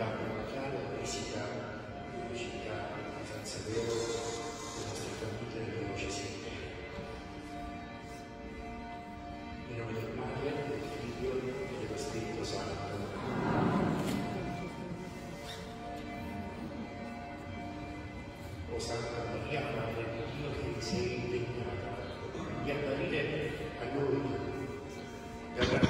città commerciale e si dà una città consapevole della nostra famiglia e della voce sempre. In nome del Padre, del Figlio e dello Spirito Santo. O Santa Maria, Madre di Dio, che sei impegnata di apparire a noi dalla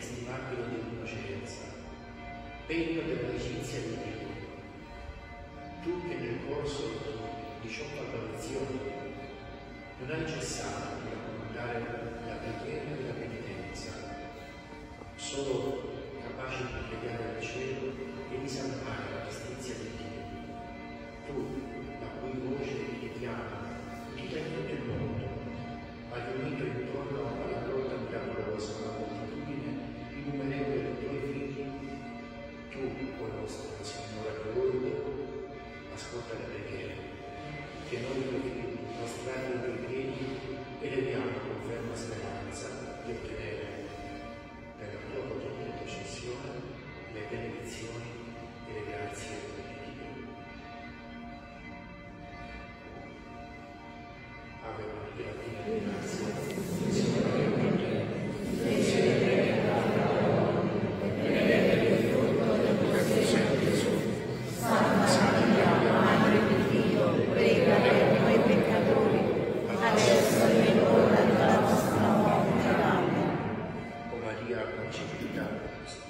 inestimabile dell'innocenza, pegno dell'amicizia di Dio. Tu che nel corso di 18 apparizioni non hai cessato di raccontare la preghiera e la penitenza, solo capace di pregare al cielo e di salvare la giustizia di Dio. Tu, la cui voce ti chiama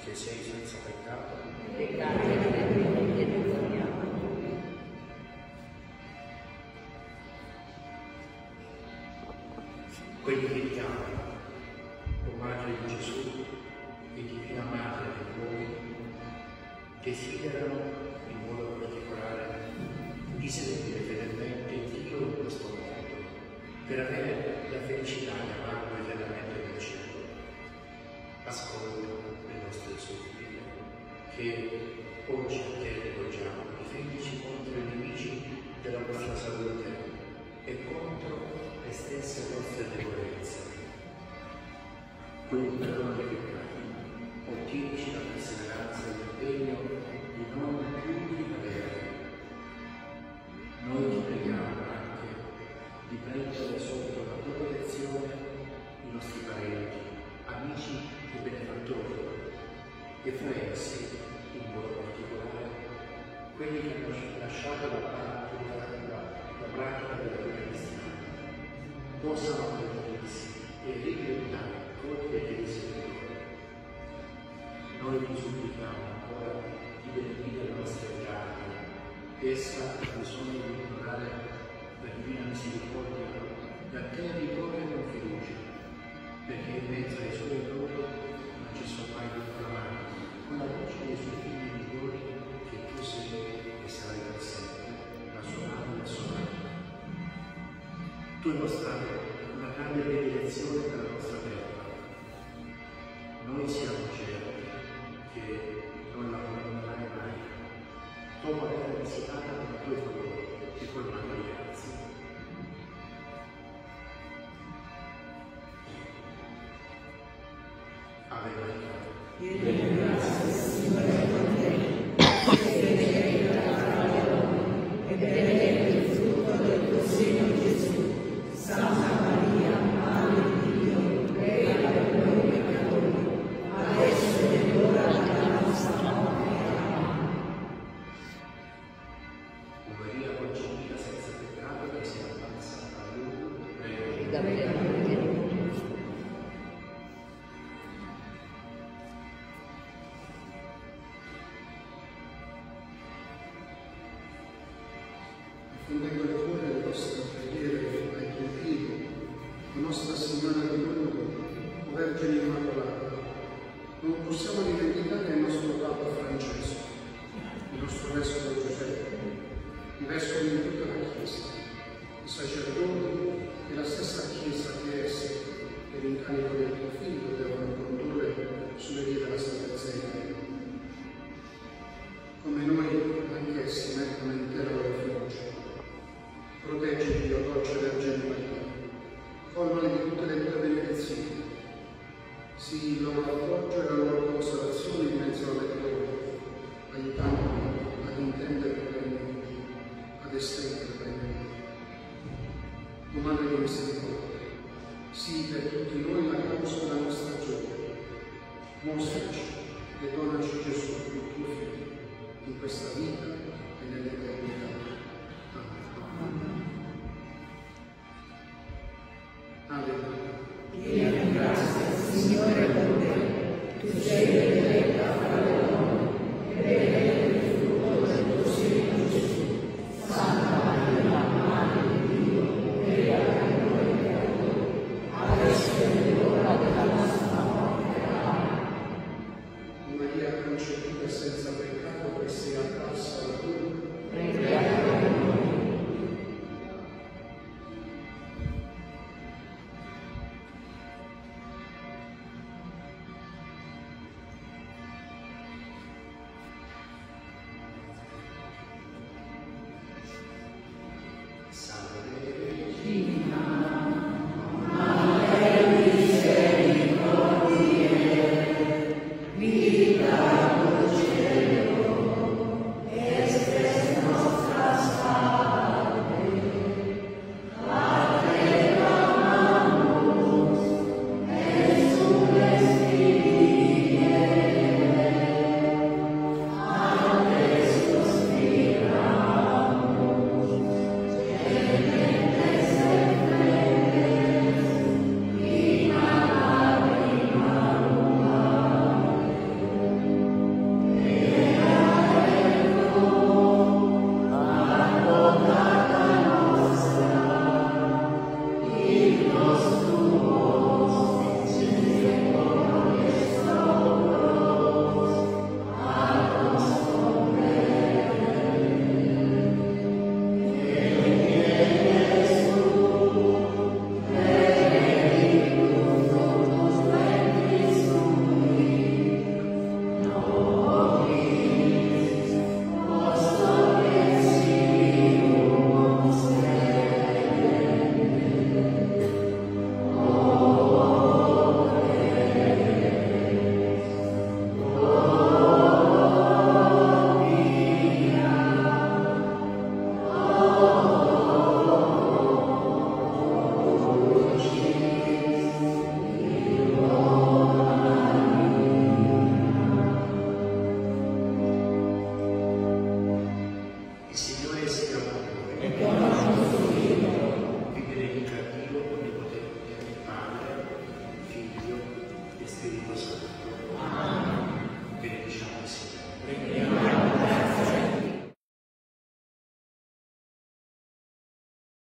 che sei senza peccato, peccato che perdoniamo. Quelli che ti amano, o Madre di Gesù e Divina Madre degli voi, desiderano in modo particolare di sentire fedelmente Dio in questo mondo, per avere Essa ha bisogno di implorare la divina misericordia, da te rigore con fiducia, perché in mezzo ai suoi errori non sono mai più clamare, con la voce dei suoi figli migliori che tu sei e sarai per sempre, la sua madre e la sua madre. Tu hai mostrato una grande predilezione per la nostra Tudo bem, Signore. Sii per tutti noi la causa della nostra gioia. Mostraci e donaci Gesù, il tuo Figlio, in questa vita e nell'eternità.